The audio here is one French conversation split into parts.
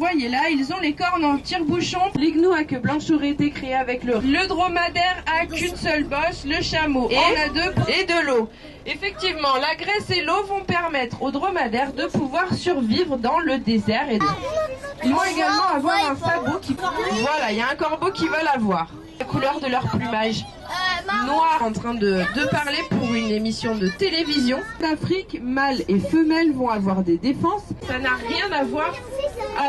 voyez là, ils ont les cornes en tire-bouchon. Les gnous à queue blanche auraient été créés avec le Le dromadaire a qu'une seule bosse, le chameau Et en a deux et de l'eau. Effectivement, la graisse et l'eau vont permettre aux dromadaires de pouvoir survivre dans le désert. Et de- Ils vont également avoir un sabot qui... Voilà, il y a un corbeau qui va l'avoir. La couleur de leur plumage noir en train de, de parler pour une émission de télévision. D'Afrique, mâles et femelles vont avoir des défenses. Ça n'a rien à voir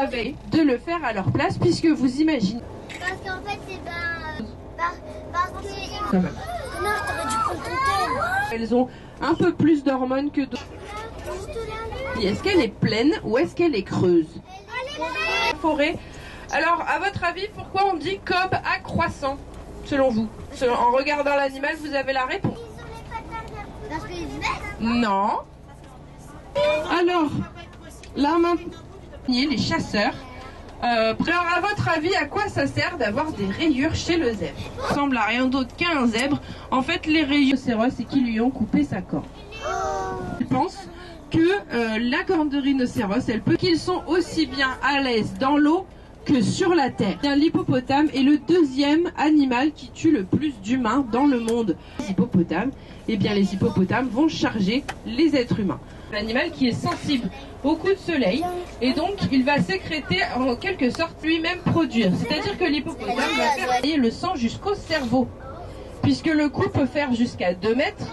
avec de le faire à leur place puisque vous imaginez Parce qu'en fait, c'est ben. euh, par- Parce que. Elles ont un peu plus d'hormones que d'autres. Est-ce qu'elle est pleine ou est-ce qu'elle est creuse? Forêt. Alors, à votre avis, pourquoi on dit cob accroissant Selon vous En regardant l'animal, vous avez la réponse. Non. Alors, là maintenant, les chasseurs. Euh, à votre avis, à quoi ça sert d'avoir des rayures chez le zèbre Ça ressemble à rien d'autre qu'un zèbre. En fait, les rayures, c'est c'est qu'ils lui ont coupé sa corne. Je pense que euh, la corne de rhinocéros, elle peut qu'ils sont aussi bien à l'aise dans l'eau que sur la terre. L'hippopotame est le deuxième animal qui tue le plus d'humains dans le monde. Les hippopotames, eh bien les hippopotames vont charger les êtres humains. L'animal qui est sensible au coup de soleil et donc il va sécréter en quelque sorte lui-même produire. C'est-à-dire que l'hippopotame va faire le sang jusqu'au cerveau. Puisque le coup peut faire jusqu'à 2 mètres,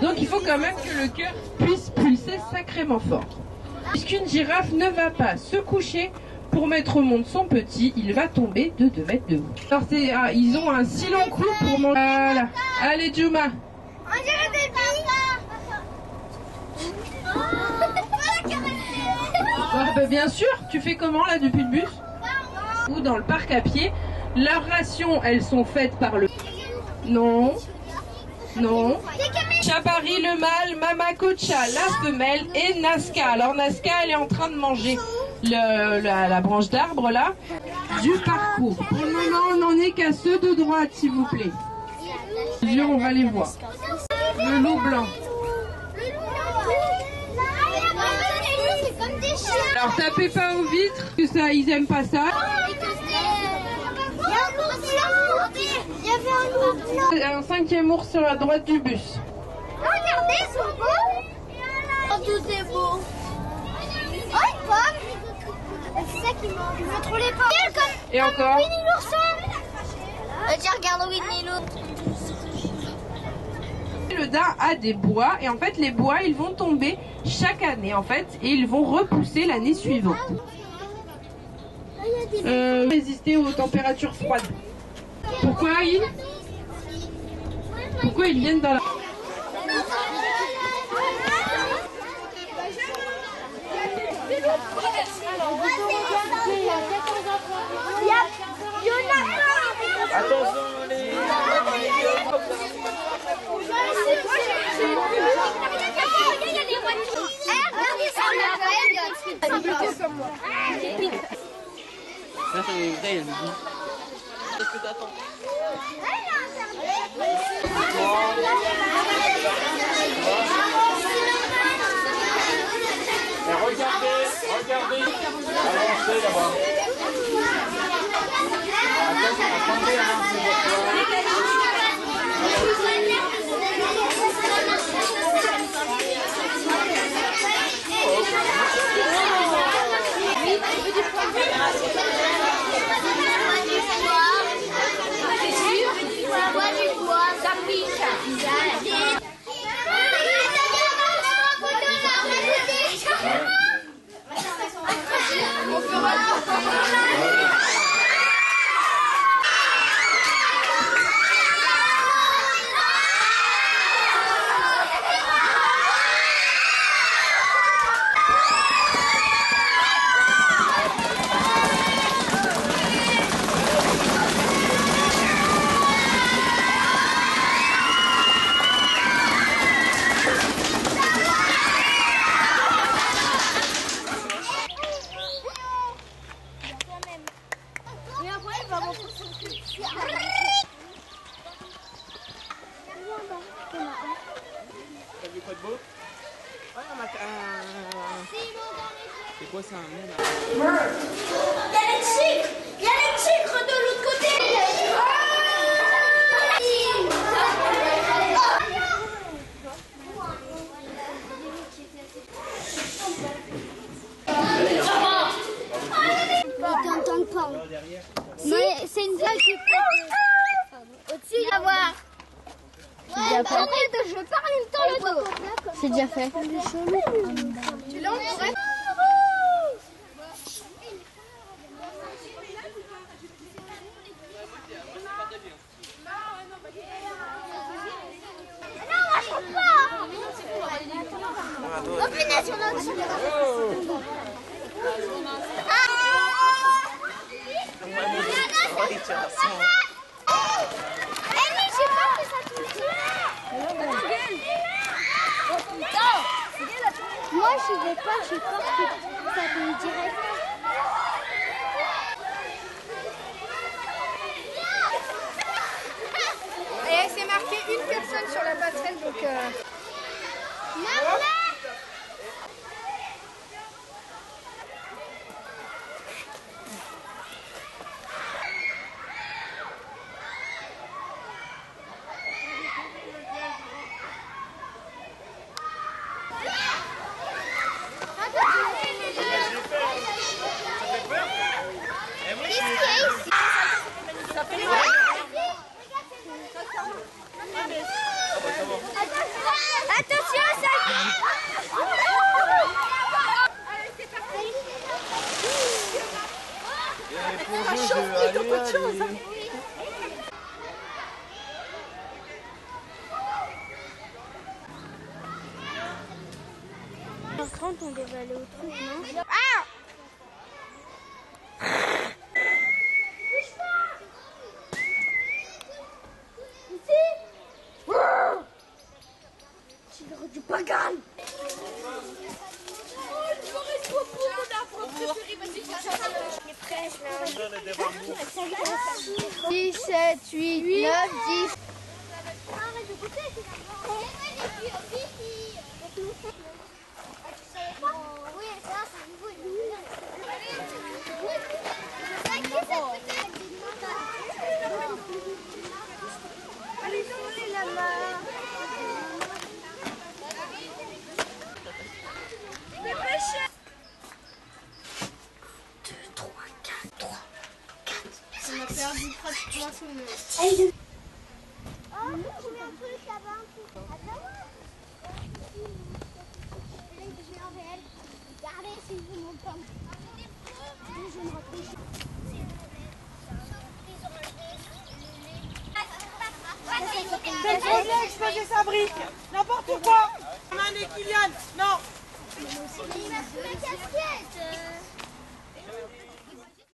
donc il faut quand même que le cœur puisse pulser sacrément fort. Puisqu'une girafe ne va pas se coucher pour mettre au monde son petit, il va tomber de 2 mètres de haut. Alors ah, ils ont un si long cou pour manger. Voilà. Allez Juma. On dirait des Ah, bah, bien sûr, tu fais comment là depuis le bus? Ou dans le parc à pied? Leurs rations, elles sont faites par le... Non. Non. Chapari le mâle, Mamakocha la femelle et Nazca. Alors Nazca, elle est en train de manger la, branche d'arbre là du parcours. Pour le moment, on n'en est qu'à ceux de droite, s'il vous plaît. On va les voir. Le loup blanc. Alors tapez pas aux vitres, que ça, ils aiment pas ça. Il y un cinquième ours sur la droite du bus. Regardez, ils sont beaux. Oh, tout est beau. Oh. C'est ça qui mange. Je les. Comme Et encore Winnie l'ourson. Euh, tiens, regarde Winnie l'ourson. Le daim a des bois et en fait les bois ils vont tomber chaque année en fait et ils vont repousser l'année suivante. Euh, résister aux températures froides. Pourquoi ils Pourquoi ils viennent dans la... Attention les... Ça c'est elle me dit. Qu'est-ce que t'attends? 감사啊. T'as vu quoi de C'est quoi ça un monde c'est une blague qui fait. Au-dessus, il va voir. Ouais, bah, arrête, je parle une temps le dos. C'est déjà fait. Tu l'as Non, moi je trouve pas. Oh punaise, y en a au-dessus. Ah Ellie, j'ai peur que ça touche. Moi, je vais pas, j'ai peur que ça tombe direct. Et c'est marqué une personne sur la passerelle, donc... euh, 15h30, on devait aller au truc, non Ah, ah du bagal On est presque là. 6, 7, 8, 9, 10. perdu pratiquement tout le monde. J'ai un truc. Regardez si vous. Je me rapproche. Je sa brique, n'importe quoi. On non. Mais moi aussi, il m'a fait la casquette.